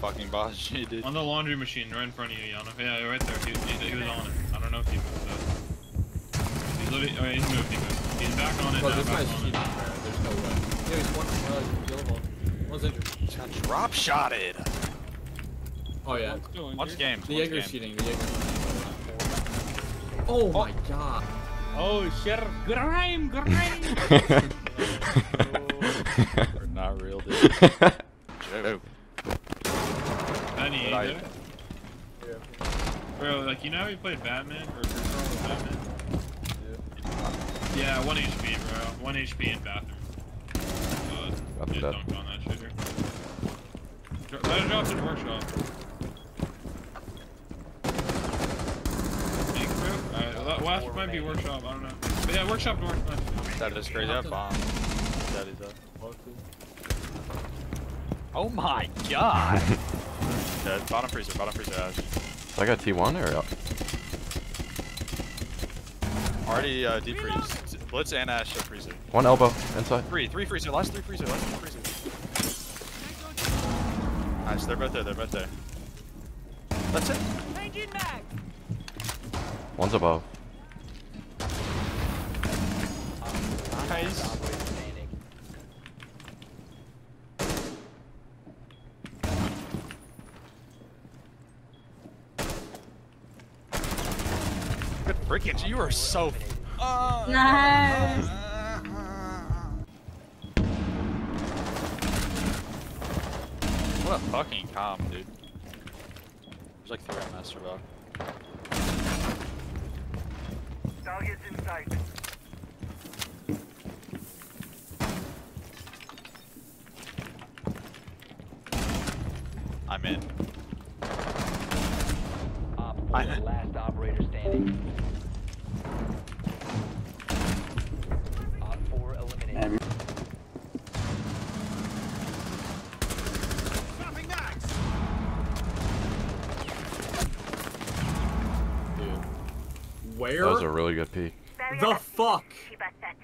fucking boss G, dude. On the laundry machine, right in front of you, Yana. Yeah, right there. He, he, he was on it. I don't know if he moved though. He's literally. Oh, he's moved. He moved. He's back on it. Bro, now, this back guy's on cheating, it. bro. There's no way. Yeah, he's one uh, yellow ball. One's injured. Got drop shotted. Oh yeah. Watch games. The watch Jaeger's games. cheating. The Jaeger's Oh my god. Oh shit, grime, grime. We're not real, dude. Joke. Benny, What I- either. Bro, like, you know how you played Batman? Or Control Batman? Yeah, 1 HP, bro. 1 HP in bathroom. Uh, Got just that. dunk on that shit here. Dro- Let it drop to the workshop. Think, bro? Alright, well, last might be workshop, I don't know. But yeah, workshop north. Nice. That is crazy. That bomb. That is up. Oh my god. Dead. Bottom freezer. Bottom freezer. Ash. So I got T1 or Already uh, deep freeze. Blitz and Ash are freezer. one elbow inside? Three. Three freezer. Last three freezer. Last three freezer. Nice. They're both there. They're both there. That's it. One's above. Nice. Good freaking, you are so. Uh, Nice. What a fucking calm, dude. There's like three on Master Ball. Targets in sight. I'm in. Op I- 4, last operator standing. Op 4 eliminated. Dude. Where That was a really good peek. the fuck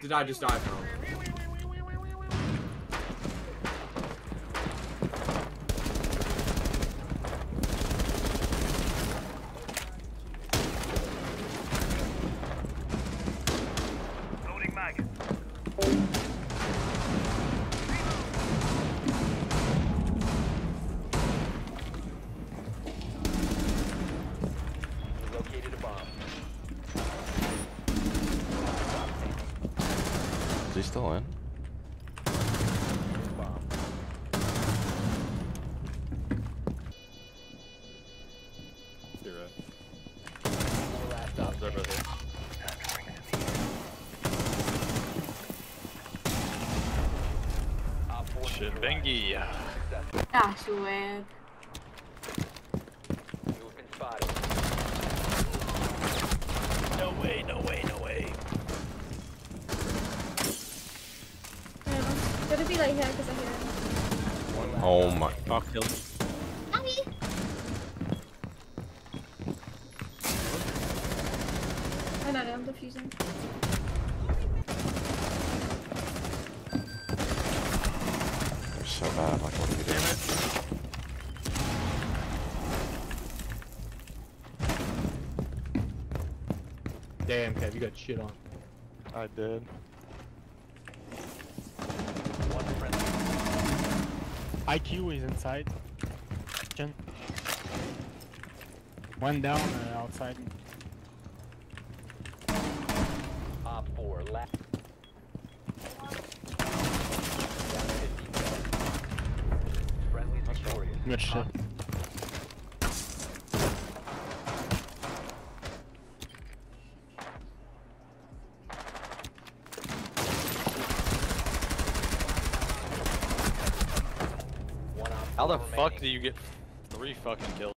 did I just die from? You located a bomb. Is he still in? Bomb. You're right. Four last op They're both standing. there. Op 4 Shit. Bengi. Successful. Ah, suwed. You have been spotted. No way, no way, no way. Gotta be like here because I hear him. Oh my. Oh, killed. I know, I'm defusing. You're so bad. Like, what are you doing? Damn, Kev, you got shit on. I did. One friendly. IQ is inside. Kitchen. One down uh, outside. Op 4 last. Down to 15 seconds. Friendly victorious. Good shit. One op How the fuck do you get three fucking kills?